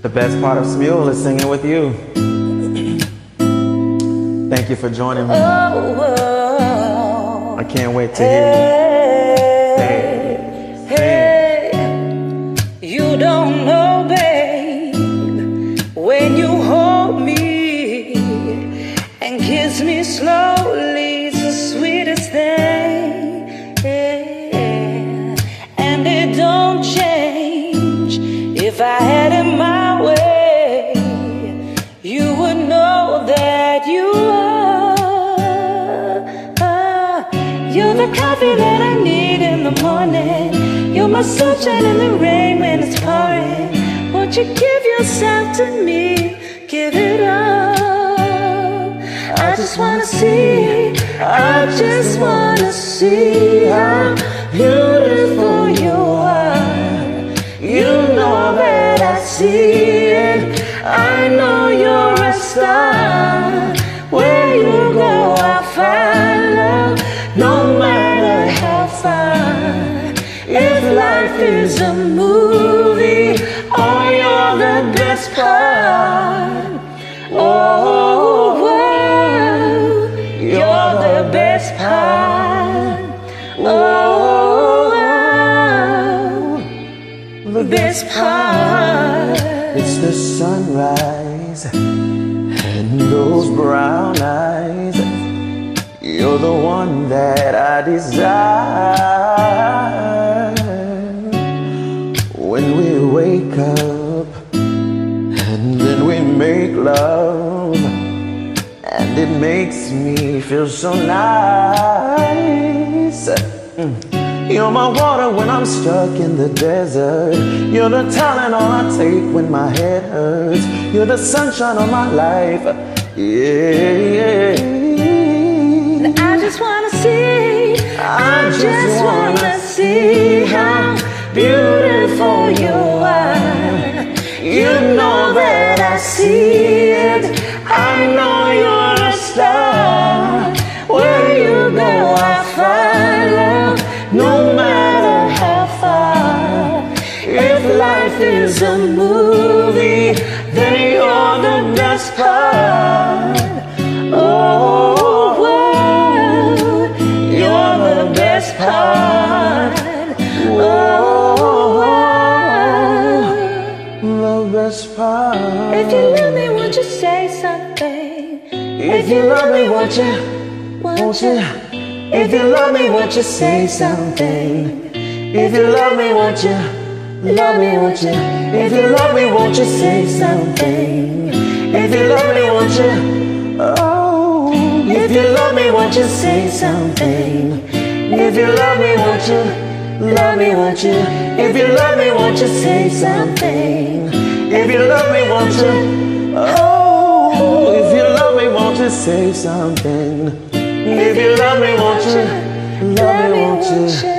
The best part of Smule is singing with you. Thank you for joining me. I can't wait to hear you. Hey, Hey, you don't know, babe, when you hold me and kiss me slowly, it's the sweetest thing. And it don't change if I had it You're the coffee that I need in the morning. You're my sunshine in the rain when it's pouring. Won't you give yourself to me? Give it all. I just wanna see. I just wanna see how beautiful you are. You know that I see life is a movie, oh, you're the best part. Oh, wow, you're the best part. Oh, wow, the best part. It's the sunrise and those brown eyes. You're the one that I desire. Wake up and then we make love, and it makes me feel so nice. Mm. You're my water when I'm stuck in the desert. You're the Tylenol I take when my head hurts. You're the sunshine of my life. Yeah. I just wanna see, I just just wanna wanna see how beautiful you are. Oh, you're the best part. Oh. The best part. If you love me, won't you say something? If you love me, won't you? Won't you? If you love me, won't you say something? If you love me, won't you? Love me, won't you? If you love me, won't you say something? If you love me, won't you? Oh, if you love me, won't you say something? If you love me, won't you? Love me, won't you? If you love me, won't you say something? If you love me, won't you? Oh, if you love me, won't you say something? If you love me, won't you? Love me, won't you?